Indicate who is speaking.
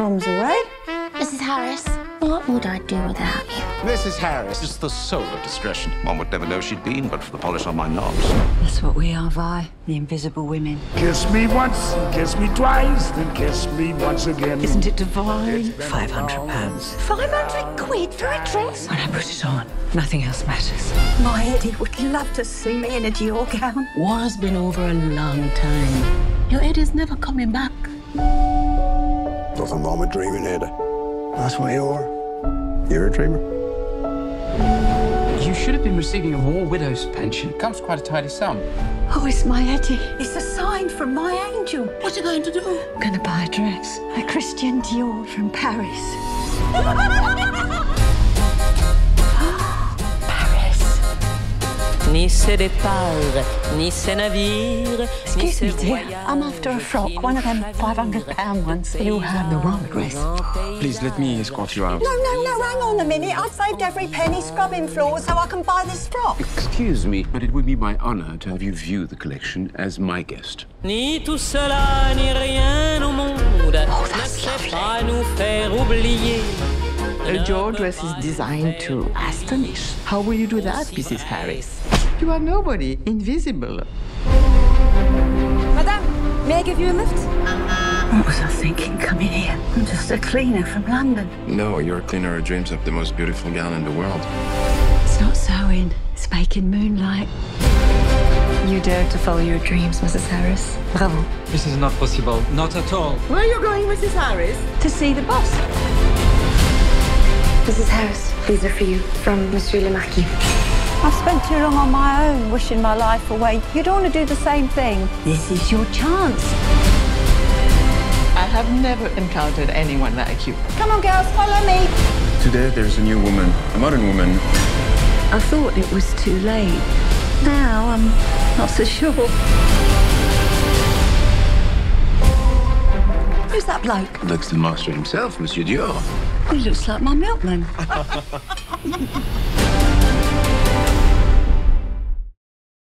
Speaker 1: Mum's away.
Speaker 2: Mrs. Harris, what would I do without you?
Speaker 3: Mrs. Harris.
Speaker 4: is the soul of discretion. One would never know she'd been but for the polish on my knobs.
Speaker 1: That's what we are, Vi. The invisible women.
Speaker 5: Kiss me once, kiss me twice, then kiss me once again.
Speaker 1: Isn't it divine? Five hundred pounds. Five hundred quid for a dress? When I put it on, nothing else matters. My Eddie would love to see me in a Dior gown.
Speaker 6: War's been over a long time. Your Eddie's never coming back.
Speaker 7: Nothing wrong with dreaming, Ada. That's what you are. You're a dreamer.
Speaker 8: You should have been receiving a war widow's pension. Comes quite a tidy sum.
Speaker 1: Oh, it's my Eddie. It's a sign from my angel.
Speaker 6: What are you going to do?
Speaker 1: I'm gonna buy a dress. A Christian Dior from Paris. Paris.
Speaker 6: Ni ses départs, ni ses navires,
Speaker 1: Excuse me, dear. I'm after a frock, one of them 500 pound ones. You have the wrong dress.
Speaker 8: Please let me escort you out.
Speaker 1: No, no, no, hang on a minute. I've saved every penny scrubbing floors so I can buy this frock.
Speaker 8: Excuse me, but it would be my honor to have you view the collection as my guest.
Speaker 6: Ni tout cela, ni rien au monde oh, ne pas nous faire oublier.
Speaker 9: Your dress is designed to astonish. How will you do that, Mrs. Harris? You are nobody, invisible.
Speaker 1: Madame, may I give you a lift? What was I thinking coming here? I'm just a cleaner from London.
Speaker 7: No, you're a cleaner who dreams up the most beautiful gown in the world.
Speaker 1: It's not sewing, it's making moonlight.
Speaker 10: You dare to follow your dreams, Mrs. Harris.
Speaker 1: Bravo.
Speaker 11: This is not possible. Not at all.
Speaker 9: Where are you going, Mrs. Harris?
Speaker 1: To see the boss.
Speaker 2: Mrs. Harris, these are for you from Monsieur le Marquis.
Speaker 1: I've spent too long on my own, wishing my life away. You don't want to do the same thing. This is your chance.
Speaker 9: I have never encountered anyone like you.
Speaker 1: Come on, girls, follow me.
Speaker 7: Today, there's a new woman, a modern woman.
Speaker 1: I thought it was too late. Now I'm not so sure. Who's that bloke?
Speaker 7: Looks the master himself, Monsieur Dior.
Speaker 1: He looks like my milkman.